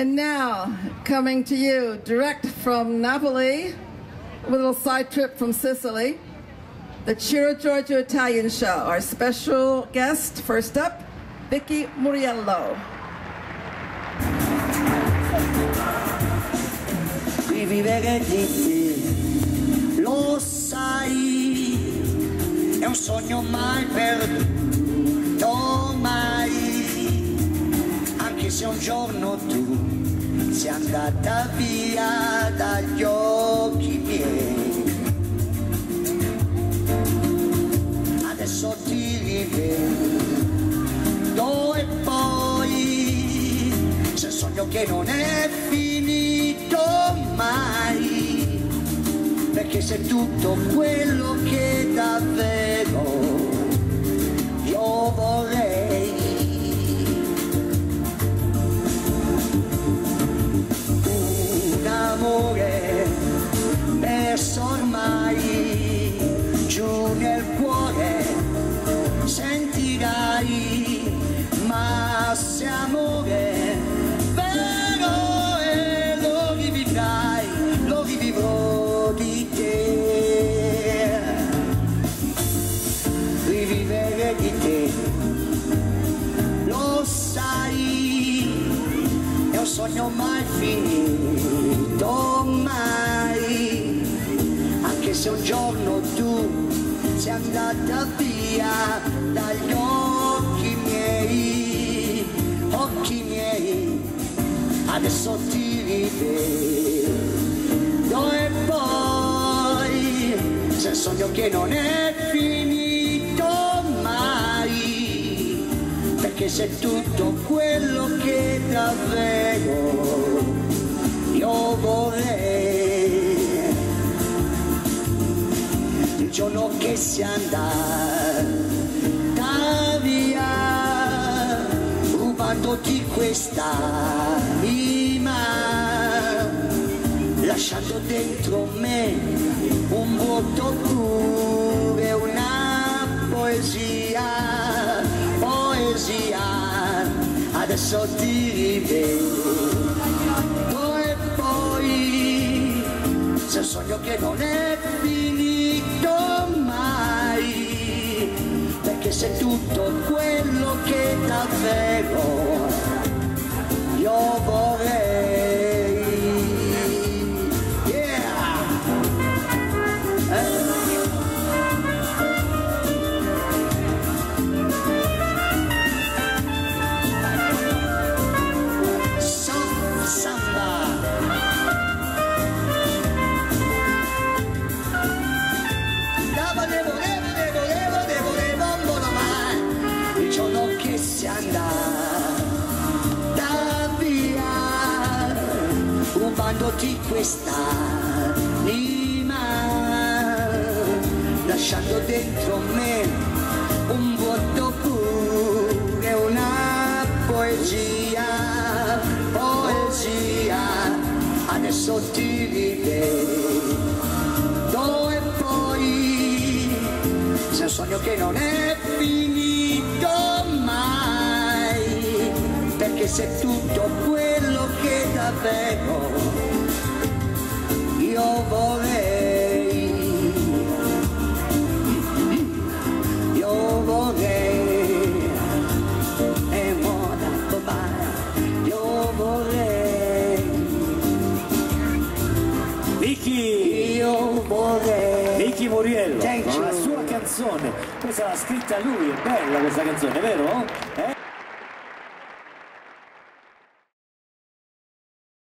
And now, coming to you direct from Napoli, with a little side trip from Sicily, the Ciro Giorgio Italian Show. Our special guest, first up, Vicky Muriello. Rivivere di te, lo sai, è un sogno mai perduto, se un giorno tu sei andata via dagli occhi miei. Adesso ti rivedo e poi il sogno che non è finito mai, perché sei tutto quello che davvero sogno mai finito mai. Anche se un giorno tu sei andata via dagli occhi miei, occhi miei, adesso ti rivedo e poi c'è il sogno che non è finito mai, perché sei tutto quello che davvero io vorrei. Il giorno che si andata via rubandoti questa anima lasciando dentro me un vuoto pure una poesia adesso ti rivedo e poi c'è un sogno che non è finito mai, perché sei tutto quello che davvero io vorrei. Rubandoti questa anima lasciando dentro me un vuoto pure una poesia poesia. Adesso ti rivedo e poi c'è un sogno che non è finito perché sei tutto quello che davvero io vorrei. Io vorrei. E moda bye io vorrei. Vicky, io vorrei. Vicky Muriello con la sua canzone. Questa l'ha scritta lui, è bella questa canzone, vero? Eh?